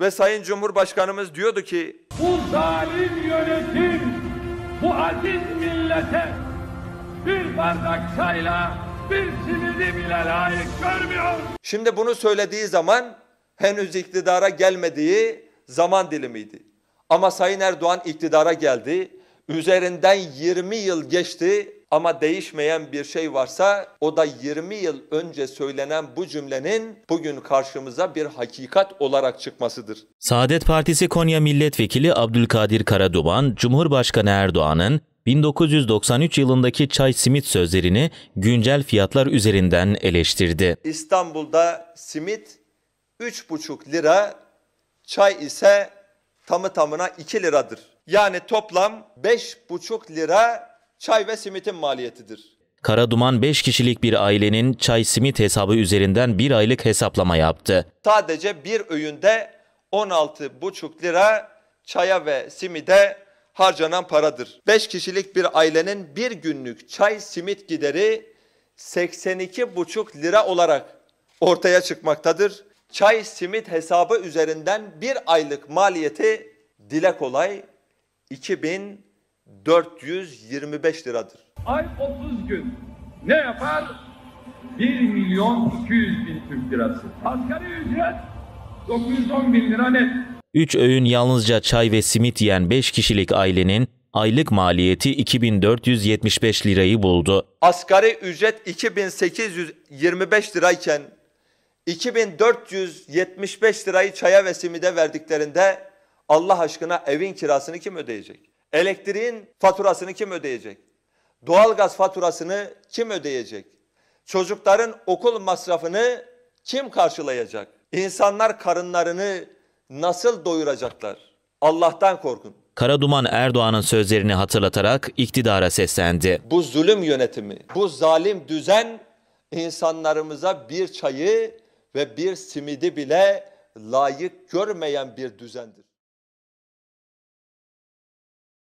Ve Sayın Cumhurbaşkanımız diyordu ki Bu zalim yönetim bu aziz millete bir bardak çayla bir simidi bile layık görmüyor. Şimdi bunu söylediği zaman henüz iktidara gelmediği zaman dilimiydi. Ama Sayın Erdoğan iktidara geldi. Üzerinden 20 yıl geçti ama değişmeyen bir şey varsa o da 20 yıl önce söylenen bu cümlenin bugün karşımıza bir hakikat olarak çıkmasıdır. Saadet Partisi Konya Milletvekili Abdülkadir Karaduman, Cumhurbaşkanı Erdoğan'ın 1993 yılındaki çay simit sözlerini güncel fiyatlar üzerinden eleştirdi. İstanbul'da simit 3,5 lira, çay ise tamı tamına 2 liradır. Yani toplam 5,5 lira çay ve simitin maliyetidir. Karaduman 5 kişilik bir ailenin çay simit hesabı üzerinden bir aylık hesaplama yaptı. Sadece bir öğünde 16,5 lira çaya ve simide harcanan paradır. 5 kişilik bir ailenin bir günlük çay simit gideri 82,5 lira olarak ortaya çıkmaktadır. Çay simit hesabı üzerinden bir aylık maliyeti dile kolay 2425 liradır. Ay 30 gün ne yapar? 1 milyon 200 bin Türk lirası. Asgari ücret 910 bin lira net. 3 öğün yalnızca çay ve simit yiyen 5 kişilik ailenin aylık maliyeti 2475 lirayı buldu. Asgari ücret 2825 lirayken 2475 lirayı çaya ve simide verdiklerinde Allah aşkına evin kirasını kim ödeyecek? Elektriğin faturasını kim ödeyecek? Doğalgaz faturasını kim ödeyecek? Çocukların okul masrafını kim karşılayacak? İnsanlar karınlarını nasıl doyuracaklar? Allah'tan korkun. Karaduman Erdoğan'ın sözlerini hatırlatarak iktidara seslendi. Bu zulüm yönetimi, bu zalim düzen insanlarımıza bir çayı ve bir simidi bile layık görmeyen bir düzendir.